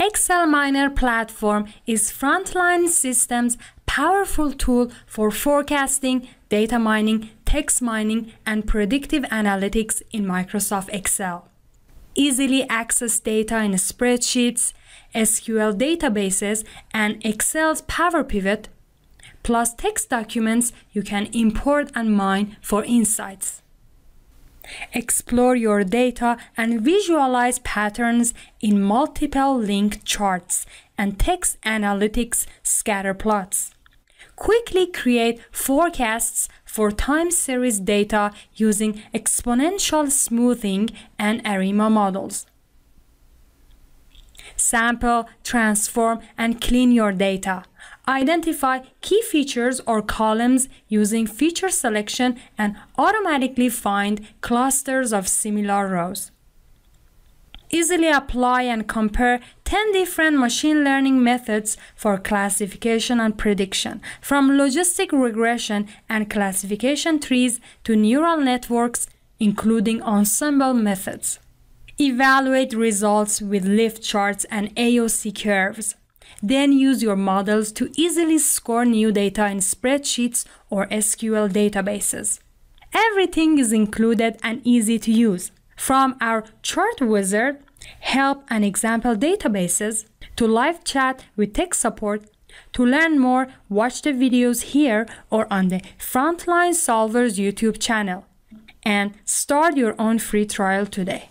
XLMiner platform is Frontline Systems' powerful tool for forecasting, data mining, text mining, and predictive analytics in Microsoft Excel. Easily access data in spreadsheets, SQL databases, and Excel's Power Pivot, plus text documents you can import and mine for insights. Explore your data and visualize patterns in multiple link charts and text analytics scatter plots. Quickly create forecasts for time series data using exponential smoothing and ARIMA models. Sample, transform, and clean your data. Identify key features or columns using feature selection and automatically find clusters of similar rows. Easily apply and compare 10 different machine learning methods for classification and prediction, from logistic regression and classification trees to neural networks, including ensemble methods. Evaluate results with lift charts and AOC curves. Then use your models to easily score new data in spreadsheets or SQL databases. Everything is included and easy to use. From our chart wizard, help and example databases, to live chat with tech support, to learn more, watch the videos here or on the Frontline Solvers YouTube channel and start your own free trial today.